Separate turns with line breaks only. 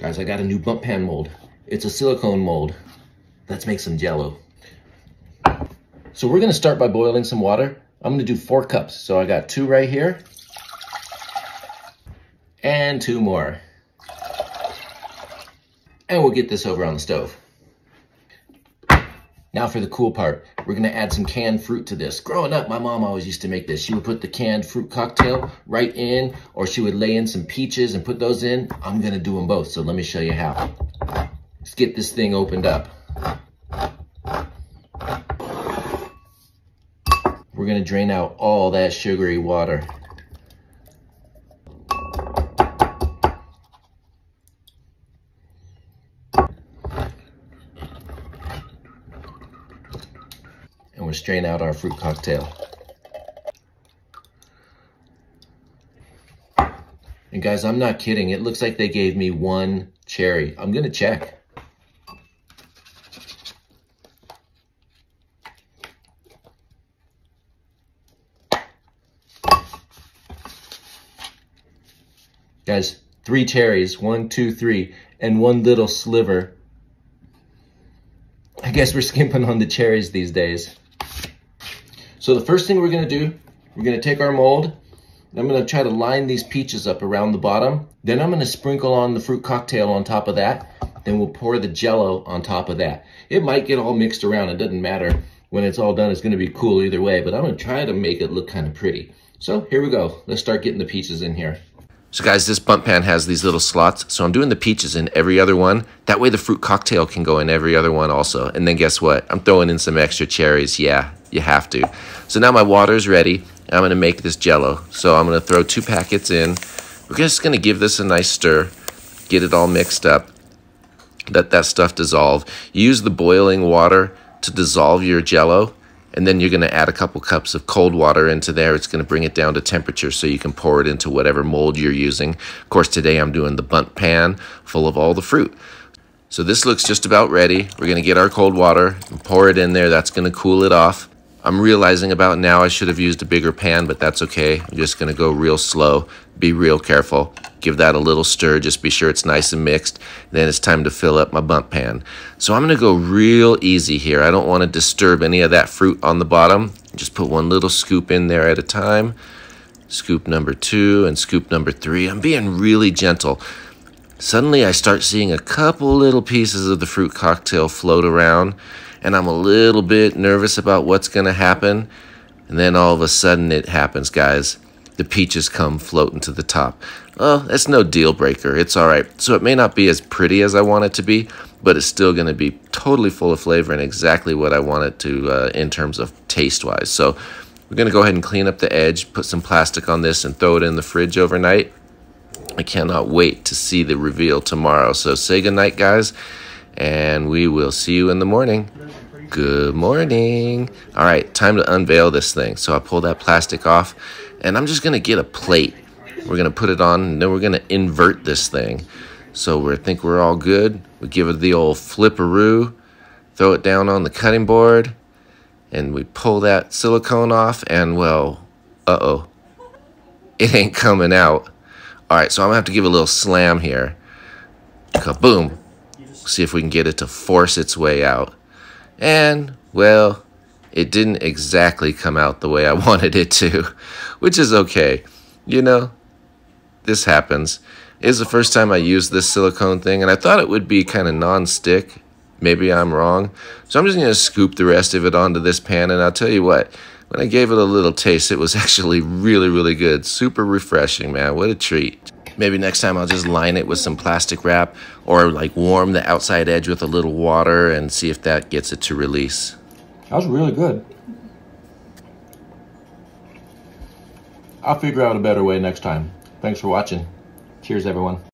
Guys, I got a new Bundt pan mold. It's a silicone mold. Let's make some jello. So we're gonna start by boiling some water. I'm gonna do four cups. So I got two right here and two more. And we'll get this over on the stove. Now for the cool part, we're gonna add some canned fruit to this. Growing up, my mom always used to make this. She would put the canned fruit cocktail right in, or she would lay in some peaches and put those in. I'm gonna do them both, so let me show you how. Let's get this thing opened up. We're gonna drain out all that sugary water. We're strain out our fruit cocktail. And guys, I'm not kidding. It looks like they gave me one cherry. I'm gonna check. Guys, three cherries, one, two, three, and one little sliver. I guess we're skimping on the cherries these days. So the first thing we're gonna do, we're gonna take our mold, I'm gonna try to line these peaches up around the bottom. Then I'm gonna sprinkle on the fruit cocktail on top of that. Then we'll pour the jello on top of that. It might get all mixed around, it doesn't matter. When it's all done, it's gonna be cool either way, but I'm gonna try to make it look kind of pretty. So here we go, let's start getting the peaches in here. So guys, this Bundt pan has these little slots. So I'm doing the peaches in every other one. That way the fruit cocktail can go in every other one also. And then guess what? I'm throwing in some extra cherries. Yeah, you have to. So now my water is ready. I'm gonna make this jello. So I'm gonna throw two packets in. We're just gonna give this a nice stir, get it all mixed up, let that stuff dissolve. Use the boiling water to dissolve your jello and then you're going to add a couple cups of cold water into there. It's going to bring it down to temperature so you can pour it into whatever mold you're using. Of course, today I'm doing the Bundt pan full of all the fruit. So this looks just about ready. We're going to get our cold water and pour it in there. That's going to cool it off. I'm realizing about now I should have used a bigger pan, but that's okay. I'm just to go real slow. Be real careful. Give that a little stir. Just be sure it's nice and mixed. Then it's time to fill up my Bundt pan. So I'm to go real easy here. I don't want to disturb any of that fruit on the bottom. Just put one little scoop in there at a time. Scoop number two and scoop number three. I'm being really gentle. Suddenly I start seeing a couple little pieces of the fruit cocktail float around and I'm a little bit nervous about what's going to happen. And then all of a sudden it happens, guys. The peaches come floating to the top. Well, that's no deal breaker. It's all right. So it may not be as pretty as I want it to be, but it's still going to be totally full of flavor and exactly what I want it to uh, in terms of taste-wise. So we're going to go ahead and clean up the edge, put some plastic on this, and throw it in the fridge overnight. I cannot wait to see the reveal tomorrow. So say goodnight, guys, and we will see you in the morning. Good morning. All right, time to unveil this thing. So I pull that plastic off, and I'm just going to get a plate. We're going to put it on, and then we're going to invert this thing. So we think we're all good. We give it the old flipperoo, throw it down on the cutting board, and we pull that silicone off, and well, uh-oh, it ain't coming out. All right, so I'm gonna have to give a little slam here. Kaboom. See if we can get it to force its way out. And, well, it didn't exactly come out the way I wanted it to, which is okay. You know, this happens. It's the first time I used this silicone thing, and I thought it would be kind of non-stick. Maybe I'm wrong. So I'm just going to scoop the rest of it onto this pan, and I'll tell you what, when I gave it a little taste, it was actually really, really good. Super refreshing, man. What a treat. Maybe next time I'll just line it with some plastic wrap or like warm the outside edge with a little water and see if that gets it to release.
That was really good. I'll figure out a better way next time. Thanks for watching. Cheers, everyone.